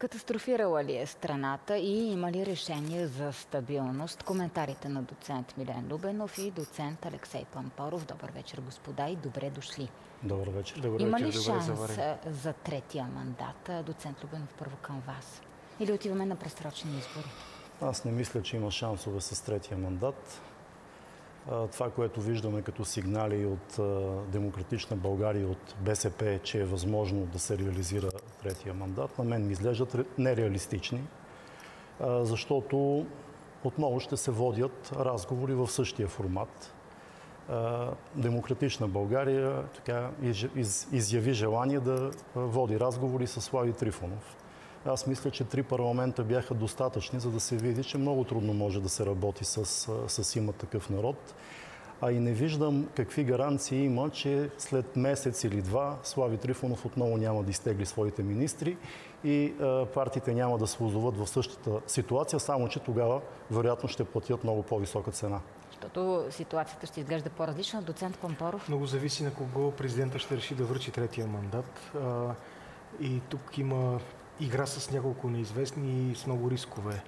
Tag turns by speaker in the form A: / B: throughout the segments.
A: Катастрофирала ли е страната и има ли решение за стабилност? Коментарите на доцент Милен Любенов и доцент Алексей Пампоров. Добър вечер, господа, и добре дошли.
B: Добър вечер.
A: Добър има ли шанс за, за третия мандат? Доцент Любенов, първо към вас. Или отиваме на пресрочни избори?
B: Аз не мисля, че има шансове с третия мандат. Това, което виждаме като сигнали от Демократична България, от БСП, че е възможно да се реализира третия мандат, на мен ми изглеждат нереалистични, защото отново ще се водят разговори в същия формат. Демократична България така, изяви желание да води разговори с Слави Трифонов. Аз мисля, че три парламента бяха достатъчни, за да се види, че много трудно може да се работи с, с има такъв народ. А и не виждам какви гаранции има, че след месец или два Слави Трифонов отново няма да изтегли своите министри и а, партиите няма да се озоват в същата ситуация, само че тогава вероятно ще платят много по-висока цена.
A: Защото ситуацията ще изглежда по-различна. Доцент Пампоров?
C: Много зависи на кого президента ще реши да връчи третия мандат. И тук има игра с няколко неизвестни и с много рискове.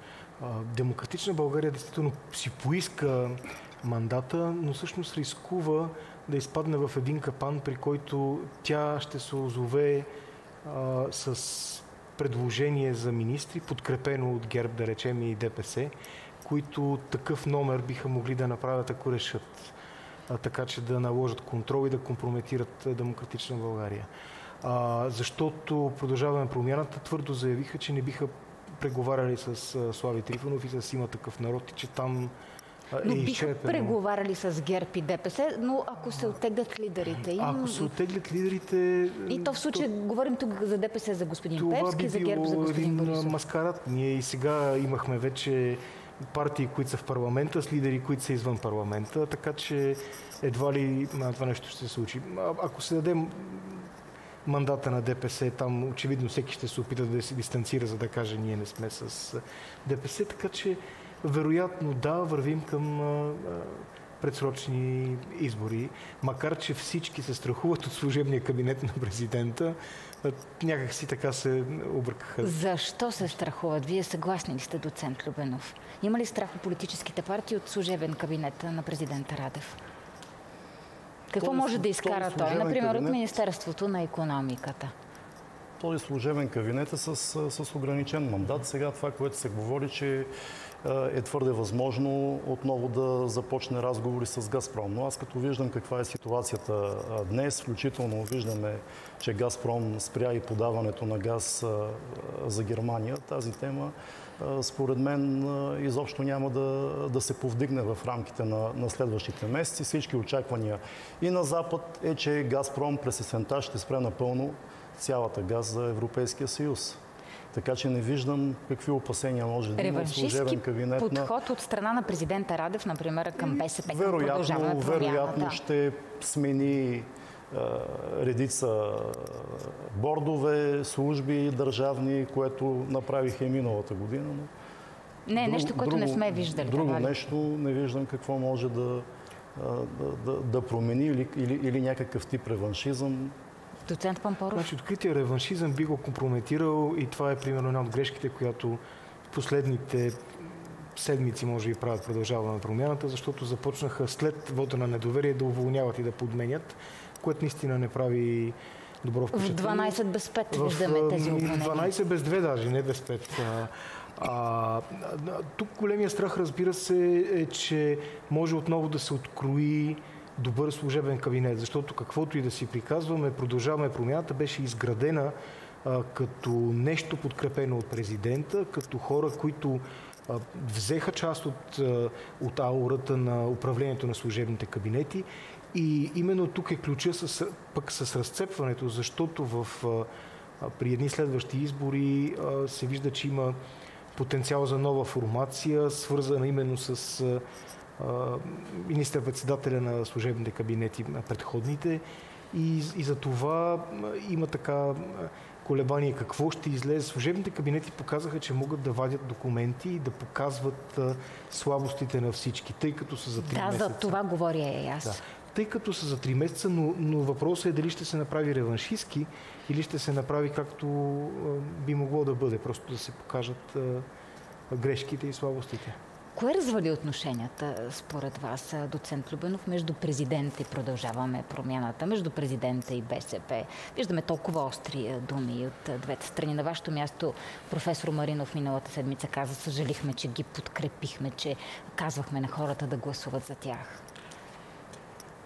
C: Демократична България действително си поиска мандата, но всъщност рискува да изпадне в един капан, при който тя ще се озове а, с предложение за министри, подкрепено от ГЕРБ, да речем и ДПС, които такъв номер биха могли да направят, ако решат, а, така че да наложат контрол и да компрометират Демократична България а, защото продължаваме промяната твърдо заявиха, че не биха преговаряли с а, Слави Трифонов и с има такъв народ и че там
A: но е биха преговаряли с ГЕРБ и ДПС, но ако се оттеглят лидерите им...
C: Ако се оттеглят лидерите...
A: И то в случай, то... говорим тук за ДПС за господин Певски, за ГЕРБ за господин Борисов.
C: Маскарат. Ние и сега имахме вече партии, които са в парламента, с лидери, които са извън парламента, така че едва ли това нещо ще се случи. Ако се дадем мандата на ДПС. Там очевидно всеки ще се опита да се дистанцира, за да каже ние не сме с ДПС. Така че вероятно да, вървим към предсрочни избори, макар че всички се страхуват от служебния кабинет на президента, някак си така се объркаха.
A: Защо се страхуват? Вие съгласни ли сте, доцент Любенов? Има ли страх от политическите партии от служебен кабинет на президента Радев? Какво този, може да изкара той, например, от Министерството на економиката?
B: Този служебен кабинет е с, с ограничен мандат. Сега това, което се говори, че е твърде възможно отново да започне разговори с Газпром. Но аз като виждам каква е ситуацията днес, включително виждаме, че Газпром спря и подаването на газ за Германия, тази тема според мен изобщо няма да, да се повдигне в рамките на, на следващите месеци. Всички очаквания и на Запад е, че Газпром през есента ще спре напълно цялата газ за Европейския съюз. Така че не виждам какви опасения може да има служебен кабинет.
A: подход от страна на президента Радев, например, към БСП,
B: вероятно, вероятно ще смени редица бордове, служби държавни, което направиха и миналата година. Но
A: не, друго, нещо, което друго, не сме виждали.
B: Друго нещо не виждам какво може да, да, да, да промени или, или, или някакъв тип реваншизъм.
A: Доцент Пампоров?
C: Значи, открития реваншизъм би го компрометирал и това е примерно една от грешките, която в последните седмици може би правят продължаване на промяната, защото започнаха след вода на недоверие да уволняват и да подменят което наистина не прави добро впечатление.
A: В 12 без 5 виждаме тези
C: уволнения. 12 без 2 даже, не без 5. А, а, тук големия страх, разбира се, е, че може отново да се открои добър служебен кабинет, защото каквото и да си приказваме, продължаваме промяната, беше изградена а, като нещо подкрепено от президента, като хора, които а, взеха част от, а, от аурата на управлението на служебните кабинети. И именно тук е ключа с, пък с разцепването, защото в, а, при едни следващи избори а, се вижда, че има потенциал за нова формация, свързана именно с министър-председателя на служебните кабинети на предходните. И, и за това има така колебание какво ще излезе. Служебните кабинети показаха, че могат да вадят документи и да показват слабостите на всички, тъй като са за три
A: да,
C: месеца.
A: Да, за това говоря и аз. Да
C: тъй като са за 3 месеца, но, но въпросът е дали ще се направи реваншистски или ще се направи както би могло да бъде, просто да се покажат грешките и слабостите.
A: Кое развали отношенията, според вас, доцент Любенов, между президента и продължаваме промяната, между президента и БСП? Виждаме толкова остри думи от двете страни. На вашето място професор Маринов миналата седмица каза, съжалихме, че ги подкрепихме, че казвахме на хората да гласуват за тях.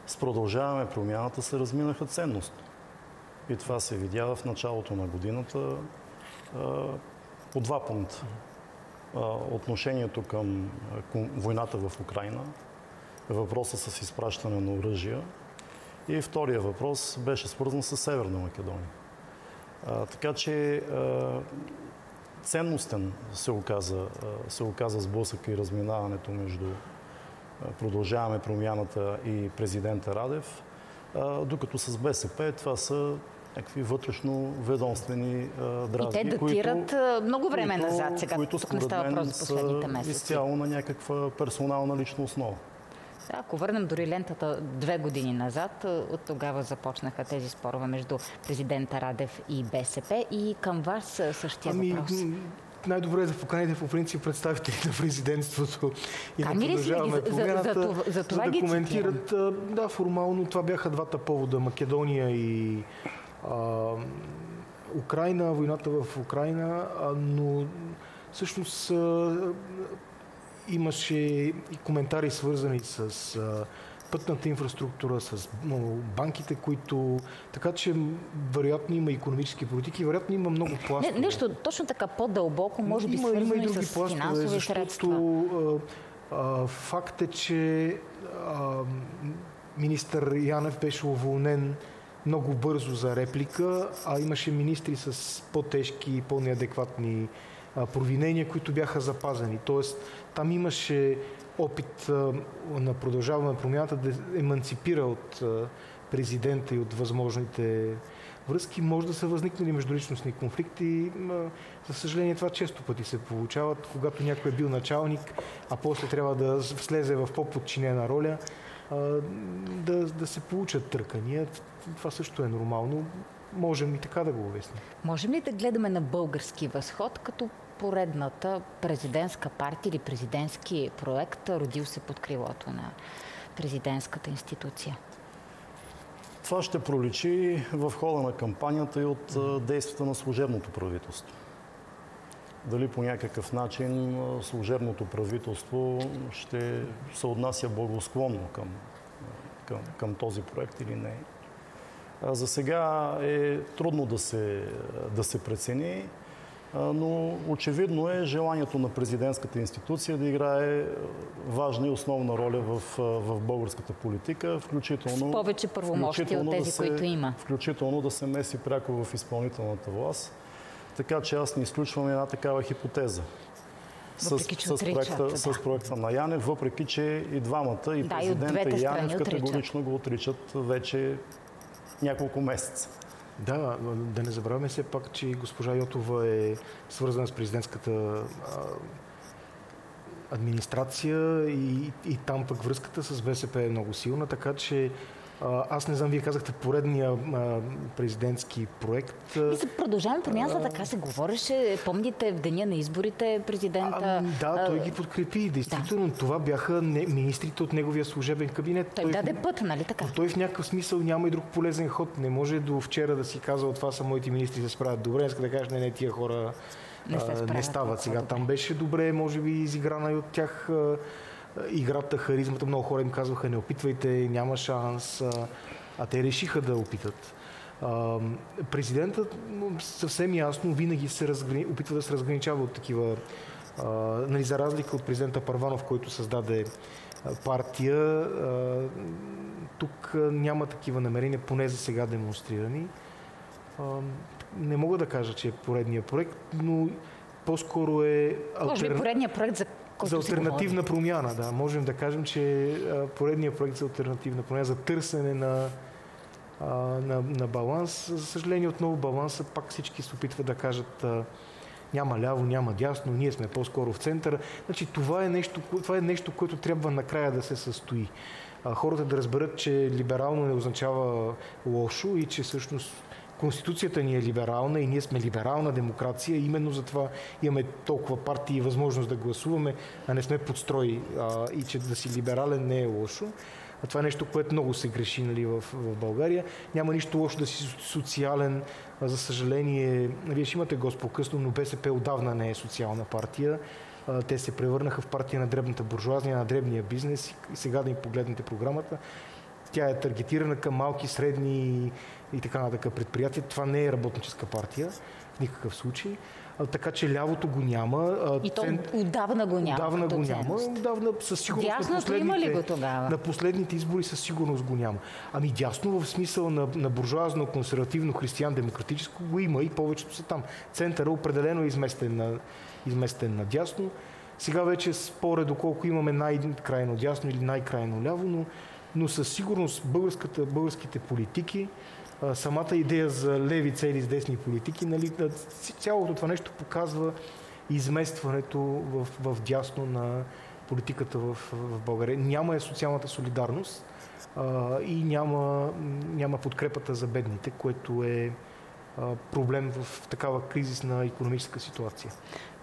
B: С продължаваме промяната се разминаха ценности. И това се видя в началото на годината по два пункта отношението към войната в Украина, въпроса с изпращане на оръжия и втория въпрос беше свързан с Северна Македония. така че ценностен се оказа, се оказа сблъсък и разминаването между Продължаваме промяната и президента Радев, докато с БСП това са някакви вътрешно ведомствени дразги.
A: И те датират които, много време които, назад. Сега които, тук не става въпрос за последните месеци.
B: изцяло на някаква персонална лична основа.
A: Ако върнем дори лентата две години назад, от тогава започнаха тези спорове между президента Радев и БСП и към вас същия ами, въпрос
C: най-добре е да поканите по принцип представители на президентството и да продължаваме промяната, за, за, за, за, това за да коментират. Да, формално това бяха двата повода. Македония и Украина, войната в Украина, но всъщност имаше и коментари свързани с пътната инфраструктура, с банките, които... Така че вероятно има економически политики, вероятно има много пластове.
A: Не, нещо точно така по-дълбоко, може би има, свързано има и, други с пластове, финансови защото,
C: средства. А, факт е, че а, министър Янев беше уволнен много бързо за реплика, а имаше министри с по-тежки и по-неадекватни провинения, които бяха запазени. Тоест, там имаше опит на продължаване промяната да еманципира от президента и от възможните връзки. Може да са възникнали междуличностни конфликти. За съжаление това често пъти се получават, когато някой е бил началник, а после трябва да слезе в по-подчинена роля, да, да се получат търкания. Това също е нормално. Можем и така да го обясним.
A: Можем ли да гледаме на български възход като поредната президентска партия или президентски проект, родил се под крилото на президентската институция?
B: Това ще проличи в хода на кампанията и от действията на служебното правителство. Дали по някакъв начин служебното правителство ще се отнася благосклонно към, към, към този проект или не. За сега е трудно да се, да се прецени но очевидно е желанието на президентската институция да играе важна и основна роля в, в българската политика, включително...
A: С повече първомощи от тези, да се, които има.
B: Включително да се меси пряко в изпълнителната власт. Така че аз не изключвам една такава хипотеза.
A: С, с,
B: проекта, да. с проекта на Янев, въпреки че и двамата, и да, президента, и, и Янев категорично го отричат вече няколко месеца.
C: Да, да не забравяме все пак, че госпожа Йотова е свързана с президентската администрация и, и там пък връзката с БСП е много силна, така че аз не знам, вие казахте поредния а, президентски проект.
A: И се продължаваме промяната, така се говореше. Помните в деня на изборите президента... А,
C: да, той ги подкрепи. Действително, да. това бяха не, министрите от неговия служебен кабинет.
A: Той, той даде в, път, нали така?
C: Той в някакъв смисъл няма и друг полезен ход. Не може до вчера да си казва, това са моите министри, се справят добре. Иска да кажеш, не, не, тия хора не, а, не стават сега. Там беше добре, може би, изиграна и от тях играта, харизмата, много хора им казваха не опитвайте, няма шанс, а те решиха да опитат. Президентът съвсем ясно винаги се разграни... опитва да се разграничава от такива, нали, за разлика от президента Парванов, който създаде партия, тук няма такива намерения, поне за сега демонстрирани. Не мога да кажа, че е поредния проект, но по-скоро е...
A: Може би поредния проект за
C: за альтернативна промяна, да. Можем да кажем, че поредният проект за альтернативна промяна, за търсене на, на, на баланс. За съжаление, отново баланса пак всички се опитват да кажат няма ляво, няма дясно, ние сме по-скоро в центъра. Значи, това е нещо, това е нещо което трябва накрая да се състои. хората да разберат, че либерално не означава лошо и че всъщност Конституцията ни е либерална и ние сме либерална демокрация. Именно затова имаме толкова партии и възможност да гласуваме, а не сме подстрои. А, и че да си либерален не е лошо. А това е нещо, което много се греши нали, в, в България. Няма нищо лошо да си социален. А, за съжаление, вие ще имате гост по-късно, но БСП отдавна не е социална партия. А, те се превърнаха в партия на дребната буржуазния, на дребния бизнес. И сега да им погледнете програмата, тя е таргетирана към малки, средни и така нататък предприятия. Това не е работническа партия в никакъв случай. А, така че лявото го няма.
A: А, и то цент... отдавна го няма.
C: Отдавна го няма. Отдавна със сигурност
A: Дясното на последните, има ли го тогава?
C: На последните избори със сигурност го няма. Ами дясно в смисъл на, на буржуазно, консервативно, християн-демократическо го има и повечето са там. Центъра определено е изместен на, изместен на дясно. Сега вече споре доколко имаме най-крайно дясно или най-крайно ляво, но, но със сигурност българските политики самата идея за леви цели с десни политики, нали, цялото това нещо показва изместването в, в дясно на политиката в, в България. Няма е социалната солидарност а, и няма, няма подкрепата за бедните, което е проблем в такава кризисна економическа ситуация.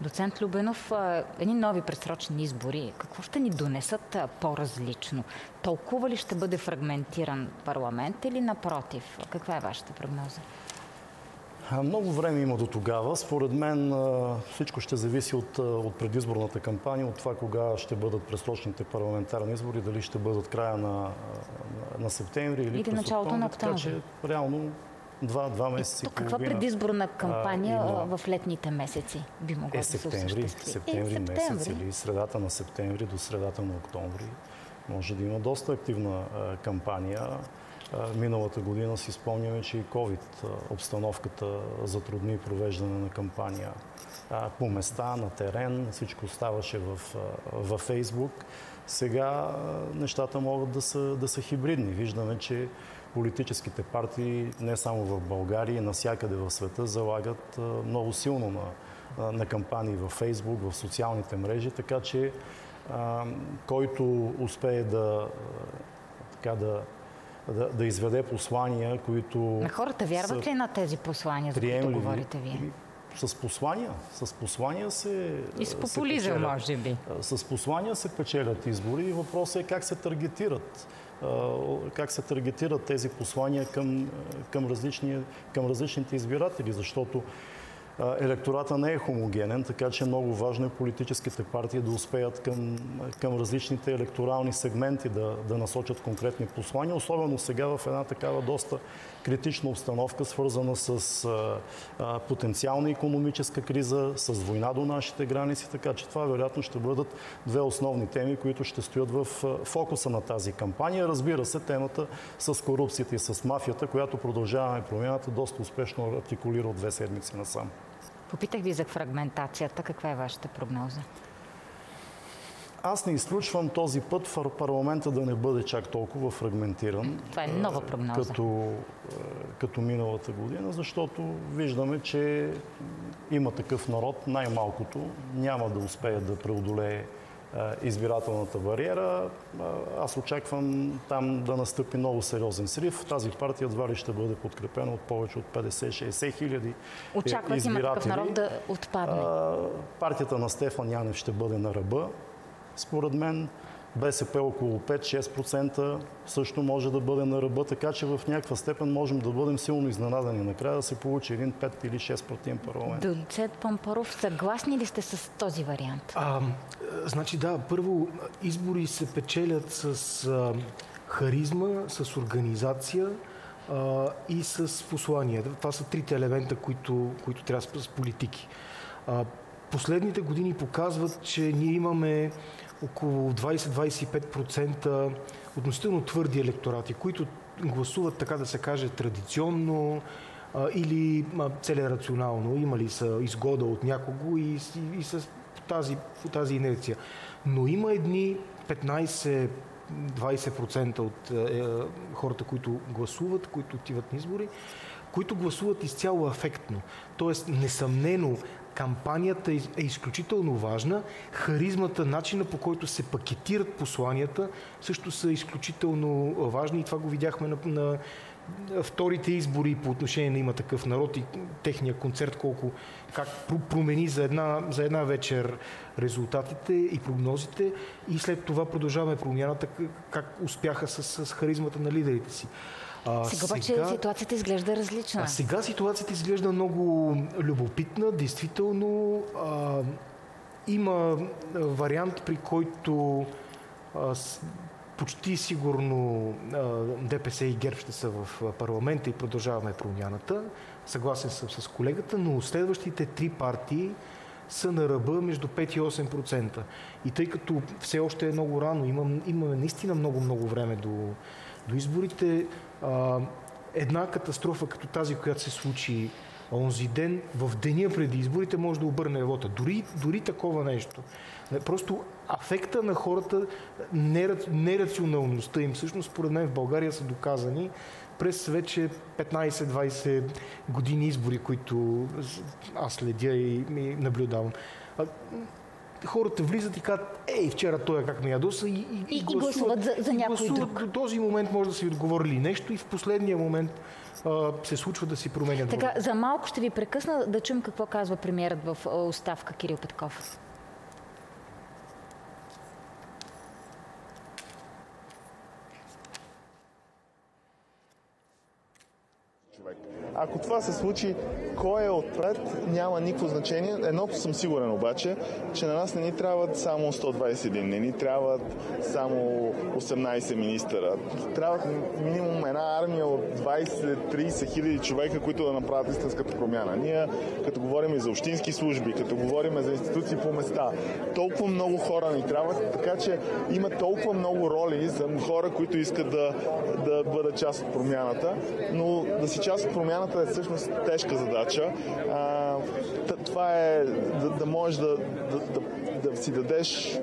A: Доцент Любенов, едни нови предсрочни избори, какво ще ни донесат по-различно? Толкова ли ще бъде фрагментиран парламент или напротив? Каква е вашата прогноза?
B: Много време има до тогава. Според мен всичко ще зависи от, от предизборната кампания, от това кога ще бъдат пресрочните парламентарни избори, дали ще бъдат края на, на, на септември или,
A: или началото на октомври.
B: Така че реално два, два месеца.
A: То каква предизборна кампания а, има... в летните месеци би могло
B: е,
A: да
B: септември,
A: се
B: септември, е, месец или средата на септември до средата на октомври може да има доста активна а, кампания. Миналата година си спомняме, че и COVID обстановката затрудни провеждане на кампания по места, на терен, всичко ставаше в, във Фейсбук. Сега нещата могат да са, да са хибридни. Виждаме, че политическите партии не само в България, навсякъде в света залагат много силно на, на кампании в Фейсбук, в социалните мрежи, така че а, който успее да, така да, да, да изведе послания, които.
A: На хората вярват ли на тези послания, за които говорите вие?
B: С послания. С послания се.
A: И с популизъм, може би.
B: С послания се печелят избори и въпросът е как се таргетират как се таргетират тези послания към, към, различни, към различните избиратели, защото електората не е хомогенен, така че е много важно и политическите партии да успеят към, към различните електорални сегменти да, да насочат конкретни послания, особено сега в една такава доста критична обстановка, свързана с а, а, потенциална економическа криза, с война до нашите граници, така че това вероятно ще бъдат две основни теми, които ще стоят в фокуса на тази кампания. Разбира се, темата с корупцията и с мафията, която продължаваме промяната, доста успешно артикулира от две седмици насам.
A: Попитах ви за фрагментацията. Каква е вашата прогноза?
B: Аз не изключвам този път в парламента да не бъде чак толкова фрагментиран.
A: Това е нова прогноза.
B: Като, като миналата година, защото виждаме, че има такъв народ, най-малкото няма да успее да преодолее избирателната бариера. Аз очаквам там да настъпи много сериозен срив. Тази партия едва ли ще бъде подкрепена от повече от 50-60 хиляди
A: Очакват има такъв народ да отпадне.
B: Партията на Стефан Янев ще бъде на ръба. Според мен БСП около 5-6% също може да бъде на ръба, така че в някаква степен можем да бъдем силно изненадани. Накрая да се получи един 5 или 6% парламент.
A: Доцет Пампаров, съгласни ли сте с този вариант?
C: А, значи да, първо избори се печелят с а, харизма, с организация а, и с послания. Това са трите елемента, които, които трябва да с политики. А, последните години показват, че ние имаме около 20-25% относително твърди електорати, които гласуват, така да се каже, традиционно а, или целерационално, имали са изгода от някого и, и, и с тази, тази инерция. Но има едни 15 20% от е, хората, които гласуват, които отиват на избори, които гласуват изцяло афектно. Тоест, несъмнено, кампанията е, е изключително важна. Харизмата, начина по който се пакетират посланията също са изключително важни и това го видяхме на, на вторите избори по отношение на има такъв народ и техния концерт, колко как промени за една, за една вечер резултатите и прогнозите и след това продължаваме промяната как успяха с, с харизмата на лидерите си.
A: А, сега обаче ситуацията изглежда различна.
C: А сега ситуацията изглежда много любопитна. Действително а, има вариант, при който а, почти сигурно ДПС и ГЕРБ ще са в парламента и продължаваме промяната. Съгласен съм с колегата, но следващите три партии са на ръба между 5 и 8%. И тъй като все още е много рано, имам, имаме наистина много-много време до, до изборите, а, една катастрофа като тази, която се случи онзи ден, в деня преди изборите, може да обърне вота. Дори, дори такова нещо. Просто афекта на хората, нерационалността им, всъщност, според мен в България са доказани през вече 15-20 години избори, които аз следя и наблюдавам хората влизат и казват, ей, вчера той е как ме ядоса и,
A: и, и, и гласуват за, за някой друг.
C: До този момент може да са ви отговорили нещо и в последния момент а, се случва да си променят.
A: Така, за малко ще ви прекъсна да чуем какво казва премиерът в оставка Кирил Петков.
D: Ако това се случи, кой е отпред, няма никакво значение. Едното съм сигурен обаче, че на нас не ни трябват само 121, не ни трябват само 18 министъра. Трябват минимум една армия от 20-30 хиляди човека, които да направят истинската промяна. Ние, като говорим и за общински служби, като говорим за институции по места, толкова много хора ни трябват, така че има толкова много роли за хора, които искат да, да бъдат част от промяната, но да си част от промяната промяната е всъщност тежка задача. А, това е да, да можеш да, да, да, да си дадеш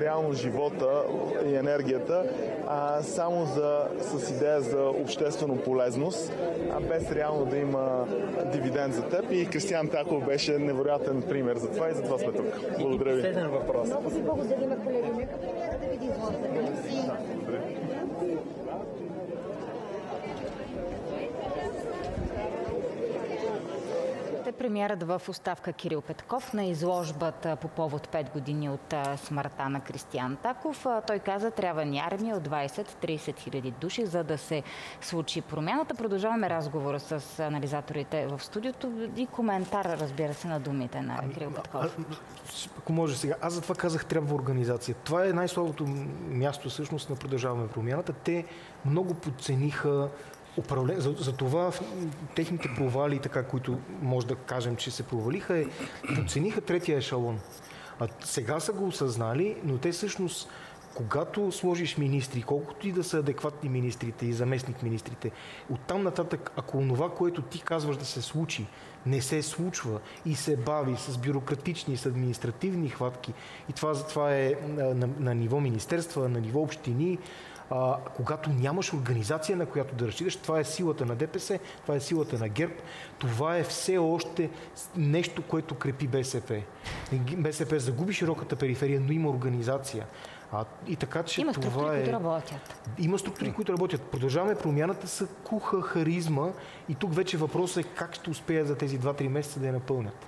D: реално живота и енергията, а само за, с идея за обществено полезност, а без реално да има дивиденд за теб. И Кристиан Таков беше невероятен пример за това и за това сме тук. Благодаря ви.
E: Последен въпрос.
F: Много си благодарим, колеги. Нека да види изложите.
A: премиерът в оставка Кирил Петков на изложбата по повод 5 години от смъртта на Кристиян Таков. Той каза, трябва ни армия от 20-30 хиляди души, за да се случи промяната. Продължаваме разговора с анализаторите в студиото и коментар, разбира се, на думите на ами, Кирил Петков.
C: Ако може сега, аз затова казах, трябва организация. Това е най-слабото място всъщност на продължаваме промяната. Те много подцениха управление. За, за това техните провали, така, които може да кажем, че се провалиха, е, подцениха третия ешалон. А сега са го осъзнали, но те всъщност когато сложиш министри, колкото и да са адекватни министрите и заместник министрите, оттам нататък, ако това, което ти казваш да се случи, не се случва и се бави с бюрократични, с административни хватки, и това, това е на, на, ниво министерства, на ниво общини, а, когато нямаш организация, на която да разчиташ, това е силата на ДПС, това е силата на ГЕРБ, това е все още нещо, което крепи БСП. БСП загуби широката периферия, но има организация. А, и така, че
A: има
C: това
A: структури,
C: е...
A: които работят.
C: Има структури, които работят. Продължаваме промяната са куха харизма и тук вече въпросът е как ще успеят за тези 2-3 месеца да я напълнят.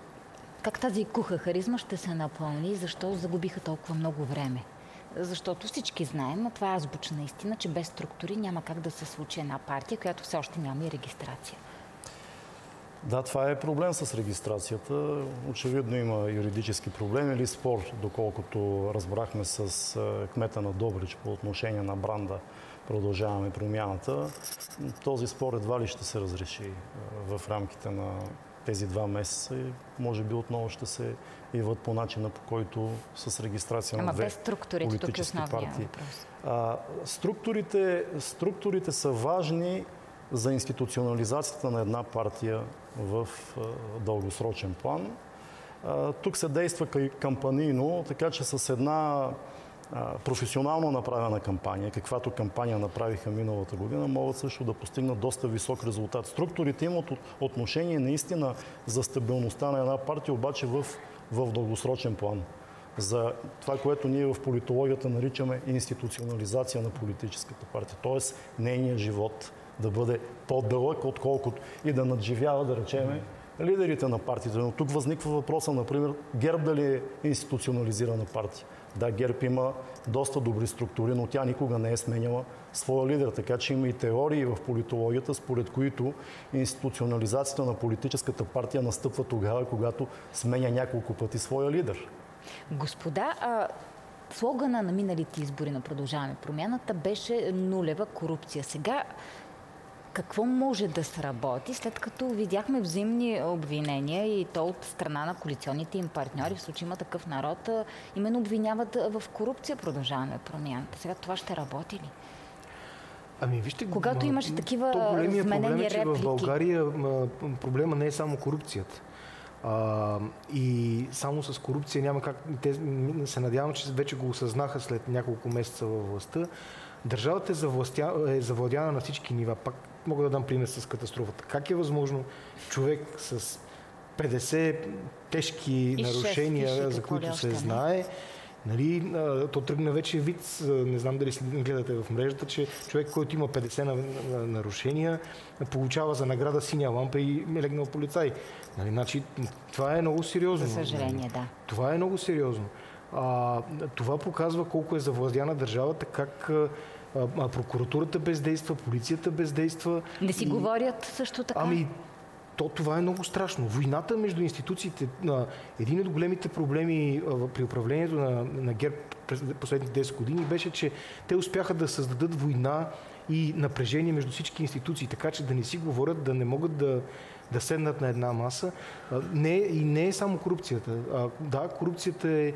A: Как тази куха харизма ще се напълни и защо загубиха толкова много време? Защото всички знаем, а това е азбучна истина, че без структури няма как да се случи една партия, която все още няма и регистрация.
B: Да, това е проблем с регистрацията. Очевидно има юридически проблем или спор, доколкото разбрахме с кмета на Добрич по отношение на бранда продължаваме промяната. Този спор едва ли ще се разреши в рамките на тези два месеца и може би отново ще се идват по начина, по който с регистрация
A: Ама
B: на две
A: без структурите,
B: политически
A: тук е
B: партии.
A: Въпрос.
B: А, структурите, структурите са важни за институционализацията на една партия в а, дългосрочен план. А, тук се действа кампанийно, така че с една професионално направена кампания, каквато кампания направиха миналата година, могат също да постигнат доста висок резултат. Структурите имат отношение наистина за стабилността на една партия, обаче в, в дългосрочен план. За това, което ние в политологията наричаме институционализация на политическата партия, т.е. нейният живот да бъде по-дълъг, отколкото и да надживява, да речеме, лидерите на партиите. Но тук възниква въпроса, например, ГЕРБ дали е институционализирана партия. Да, ГЕРБ има доста добри структури, но тя никога не е сменяла своя лидер. Така че има и теории в политологията, според които институционализацията на политическата партия настъпва тогава, когато сменя няколко пъти своя лидер.
A: Господа, а, слогана на миналите избори на Продължаваме промяната беше нулева корупция. Сега какво може да сработи, след като видяхме взаимни обвинения и то от страна на коалиционните им партньори, в случай има такъв народ, именно обвиняват в корупция продължаване промяната. Сега това ще работи ли?
C: Ами вижте,
A: когато имаше такива разменени проблем е, че
C: реплики. В България проблема не е само корупцията. А, и само с корупция няма как. Те се надявам, че вече го осъзнаха след няколко месеца във властта. Държавата е, завластя, е завладяна на всички нива. Пак мога да дам пример с катастрофата. Как е възможно човек с 50 тежки и нарушения, за които се знае, Нали, то тръгна вече вид, не знам дали гледате в мрежата, че човек, който има 50 нарушения, получава за награда синя лампа и е легнал полицай. Нали, значи, това е много сериозно.
A: За съжаление, да.
C: Това е много сериозно. А, това показва колко е завладяна държавата, как а, прокуратурата бездейства, полицията бездейства.
A: Не си и... говорят също така?
C: Ами, то това е много страшно. Войната между институциите, един от големите проблеми при управлението на, на ГЕРБ през последните 10 години беше, че те успяха да създадат война и напрежение между всички институции, така че да не си говорят, да не могат да, да седнат на една маса. Не, и не е само корупцията. Да, корупцията е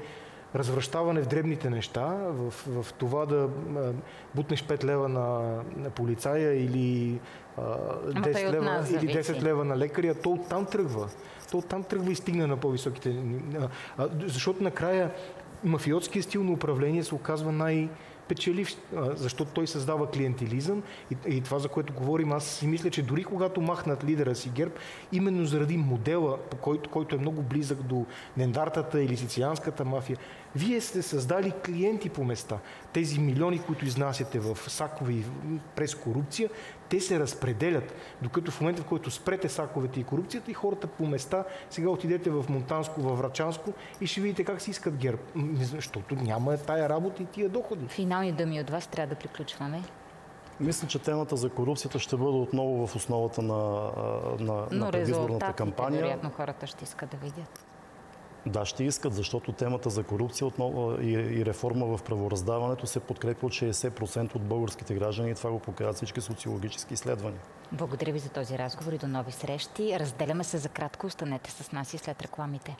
C: развръщаване в дребните неща, в, в това да бутнеш 5 лева на, на полицая или 10 лева, или 10 лева на лекаря, то оттам тръгва. То оттам тръгва и стигне на по-високите. Защото накрая мафиотския стил на управление се оказва най- печеливш, защото той създава клиентилизъм и, и това, за което говорим, аз си мисля, че дори когато махнат лидера си ГЕРБ, именно заради модела, по който, който е много близък до нендартата или сицилианската мафия, вие сте създали клиенти по места. Тези милиони, които изнасяте в сакове през корупция, те се разпределят. Докато в момента, в който спрете саковете и корупцията и хората по места, сега отидете в Монтанско, в Врачанско и ще видите как си искат герб. Защото няма тая работа и тия доходи.
A: Финални думи от вас трябва да приключваме.
B: Мисля, че темата за корупцията ще бъде отново в основата на, на, на предизборната кампания.
A: вероятно хората ще искат да видят.
B: Да, ще искат, защото темата за корупция отново и, и реформа в правораздаването се подкрепя от 60% от българските граждани и това го показват всички социологически изследвания.
A: Благодаря ви за този разговор и до нови срещи. Разделяме се за кратко. Останете с нас и след рекламите.